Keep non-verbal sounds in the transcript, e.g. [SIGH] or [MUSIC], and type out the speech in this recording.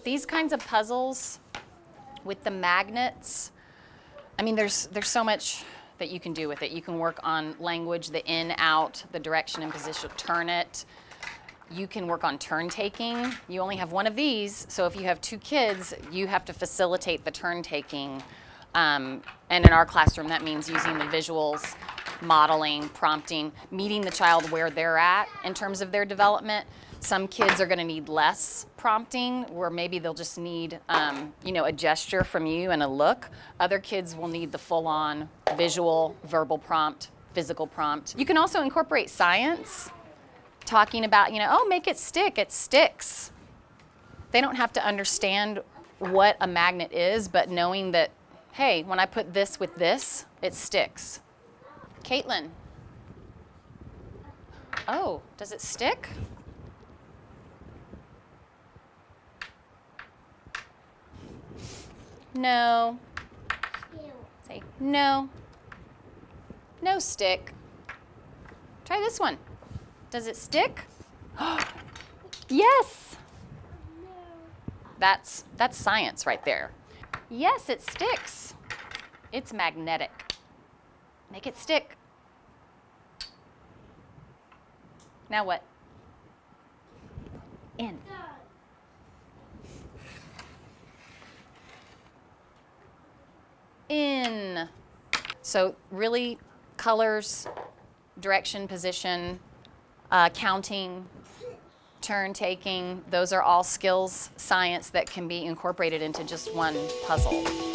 with these kinds of puzzles, with the magnets, I mean, there's, there's so much that you can do with it. You can work on language, the in, out, the direction and position, turn it. You can work on turn taking. You only have one of these, so if you have two kids, you have to facilitate the turn taking. Um, and in our classroom, that means using the visuals, modeling, prompting, meeting the child where they're at in terms of their development. Some kids are going to need less prompting, where maybe they'll just need, um, you know, a gesture from you and a look. Other kids will need the full-on visual, verbal prompt, physical prompt. You can also incorporate science, talking about, you know, oh, make it stick, it sticks. They don't have to understand what a magnet is, but knowing that, hey, when I put this with this, it sticks. Caitlin. Oh, does it stick? No. Say no. No stick. Try this one. Does it stick? [GASPS] yes. That's that's science right there. Yes, it sticks. It's magnetic. Make it stick. Now what? In. In. So really colors, direction, position, uh, counting, turn taking, those are all skills, science that can be incorporated into just one puzzle.